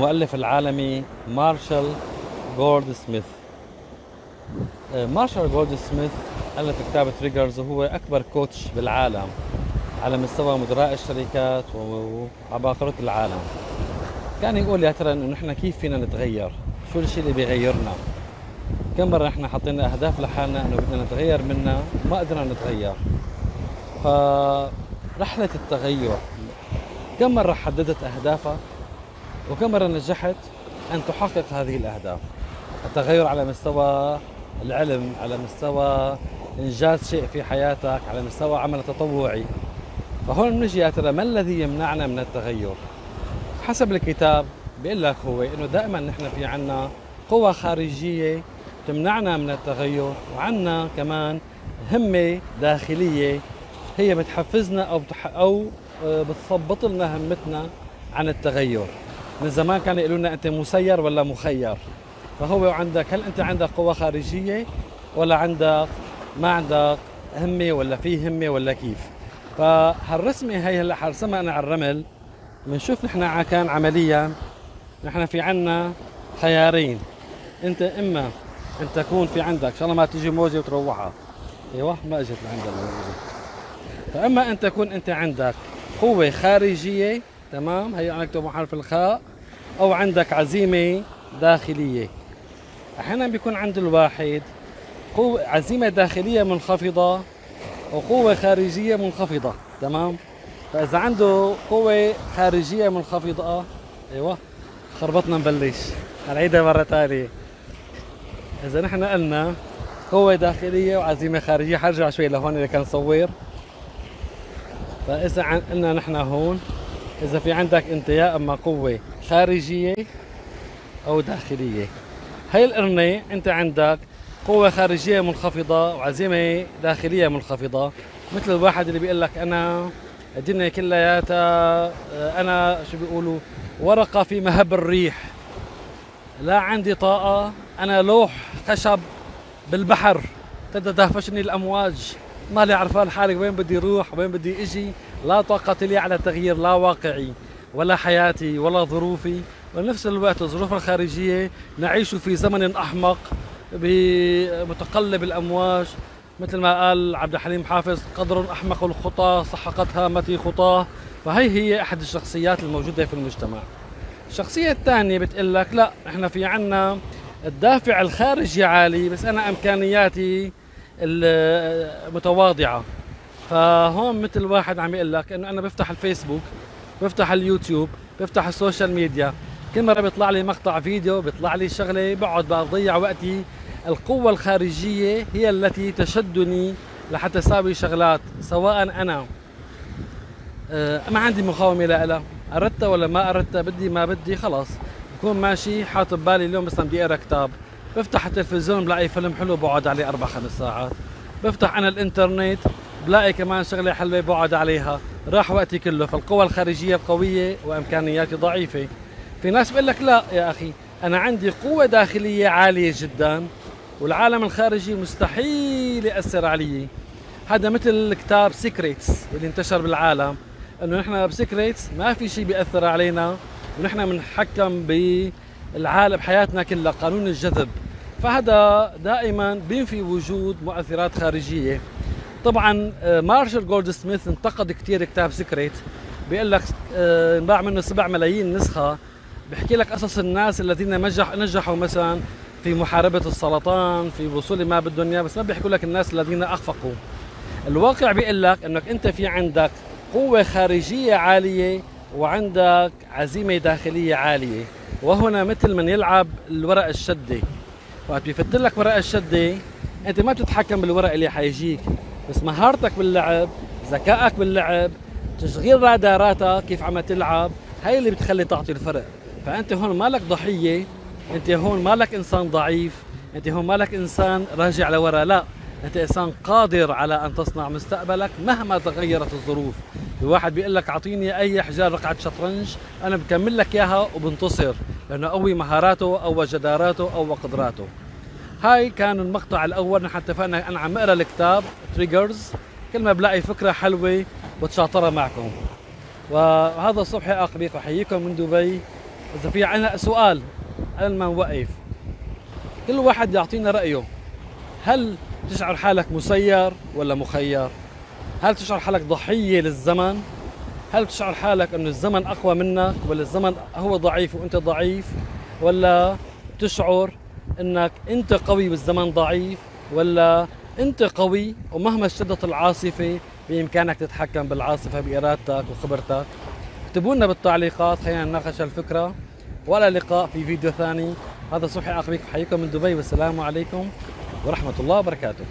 المؤلف العالمي مارشال جولد سميث. آه، مارشال جولد سميث ألف كتاب Triggers وهو أكبر coach بالعالم على مستوى مدراء الشركات وعباقرة العالم. كان يقول يا ترى إنه نحن كيف فينا نتغير؟ شو الشيء اللي بيغيرنا؟ كم مرة نحن حطينا أهداف لحالنا أنه بدنا نتغير منها؟ وما قدرنا نتغير. فرحلة التغير كم مرة حددت أهدافك؟ وكم مرة نجحت أن تحقق هذه الأهداف؟ التغير على مستوى العلم على مستوى إنجاز شيء في حياتك على مستوى عمل تطوعي. فهون بنجي يا ترى ما الذي يمنعنا من التغير؟ حسب الكتاب بيقول لك هو إنه دائما نحن في عنا قوى خارجية تمنعنا من التغير وعنا كمان همة داخلية هي بتحفزنا أو بتح أو آه، بتثبط لنا همتنا عن التغير. من زمان كانوا يقولوا لنا أنت مسير ولا مخير. فهو عندك هل أنت عندك قوة خارجية ولا عندك ما عندك همة ولا في همة ولا كيف؟ فهالرسمة هي هلأ حرسمها أنا على الرمل. بنشوف نحن كان عمليا نحن في عنا خيارين. أنت إما أن تكون في عندك إن شاء الله ما تيجي موجة وتروحها. إيوه ما إجت الموجة. فإما أن تكون أنت عندك قوة خارجية تمام؟ هي أنا أكتب حرف الخاء. أو عندك عزيمة داخلية. أحيانا بيكون عند الواحد قوة عزيمة داخلية منخفضة وقوة خارجية منخفضة. تمام؟ فإذا عنده قوة خارجية منخفضة أيوة خربطنا نبلش. هنعيدها مرة ثانية إذا نحن قلنا قوة داخلية وعزيمة خارجية حرجع شوي لهون اللي كان صور فإذا قلنا نحن هون إذا في عندك أنت يا إما قوة خارجية أو داخلية. هاي القرنة أنت عندك قوة خارجية منخفضة وعزيمة داخلية منخفضة. مثل الواحد اللي بيقول لك أنا الدنيا كلياتها أنا شو بيقولوا؟ ورقة في مهب الريح. لا عندي طاقة أنا لوح خشب بالبحر. تتدهفشني الأمواج. ما لي عرفان حالي وين بدي روح وين بدي أجي لا طاقة لي على تغيير لا واقعي ولا حياتي ولا ظروفي. ونفس الوقت الظروف الخارجية نعيش في زمن أحمق بمتقلب الأمواج. مثل ما قال عبد الحليم حافظ قدر أحمق الخطى سحقت هامتي خطاه فهي هي أحد الشخصيات الموجودة في المجتمع. الشخصية الثانية بتقول لك لا إحنا في عنا الدافع الخارجي عالي بس أنا إمكانياتي المتواضعة. فهون مثل واحد عم يقول لك إنه أنا بفتح الفيسبوك بفتح اليوتيوب بفتح ال social media. كل مرة بيطلع لي مقطع فيديو بيطلع لي شغلة بقعد بضيع وقتي. القوة الخارجية هي التي تشدني لحتى أساوي شغلات سواء أنا آه، ما عندي مقاومة لها أردتها ولا ما أردتها بدي ما بدي خلاص. بكون ماشي حاطط بالي اليوم مثلا بدي اقرا كتاب بفتح التلفزيون بلاقي فيلم حلو بقعد عليه أربع خمس ساعات. بفتح أنا الإنترنت بلاقي كمان شغلة حلوة بقعد عليها. راح وقتي كله. فالقوى الخارجية قوية وإمكانياتي ضعيفة. في ناس بيقول لك لا يا أخي أنا عندي قوة داخلية عالية جدا والعالم الخارجي مستحيل يأثر علي. هذا مثل كتاب Secrets اللي انتشر بالعالم إنه نحن ب Secrets ما في شيء بيأثر علينا ونحن بنحكم بالعالم بحياتنا كلها قانون الجذب. فهذا دائما بينفي وجود مؤثرات خارجية. طبعا آه، مارشال جولد سميث انتقد كثير كتاب Secret بيقول لك آه، انباع منه 7 ملايين نسخة. بيحكي لك قصص الناس الذين نجح نجحوا مثلا في محاربة السرطان في وصول ما بدهم اياه بس ما بيحكوا لك الناس الذين أخفقوا. الواقع بيقول لك إنك أنت في عندك قوة خارجية عالية وعندك عزيمة داخلية عالية. وهنا مثل من يلعب الورق الشدة. وقت بيفتل لك ورق الشدة أنت ما بتتحكم بالورق اللي حيجيك بس مهارتك باللعب ذكائك باللعب تشغيل راداراتك كيف عم تلعب هاي اللي بتخلي تعطي الفرق. فأنت هون مالك ضحية أنت هون مالك إنسان ضعيف أنت هون مالك إنسان راجع لورا. لا أنت إنسان قادر على أن تصنع مستقبلك مهما تغيرت الظروف. الواحد بيقول لك أعطيني أي حجار رقعة شطرنج أنا بكمل لك إياها وبنتصر. لأنه قوي مهاراته أو جداراته أو قدراته هاي كان المقطع الأول نحن اتفقنا أنا عم أقرأ الكتاب تريجرز كل ما بلاقي فكرة حلوة بتشاطرها معكم. وهذا صبحي اقريق احييكم من دبي. إذا في عنا سؤال قبل ما نوقف كل واحد يعطينا رأيه. هل تشعر حالك مسير ولا مخير؟ هل تشعر حالك ضحية للزمن؟ هل تشعر حالك انه الزمن أقوى منك ولا الزمن هو ضعيف وأنت ضعيف؟ ولا تشعر أنك أنت قوي والزمن ضعيف؟ ولا أنت قوي ومهما اشتدت العاصفة بإمكانك تتحكم بالعاصفة بإرادتك وخبرتك؟ اكتبوا لنا بالتعليقات خلينا نناقش الفكرة ولا لقاء في فيديو ثاني. هذا صبحي اخبيك حيكم من دبي والسلام عليكم ورحمة الله وبركاته.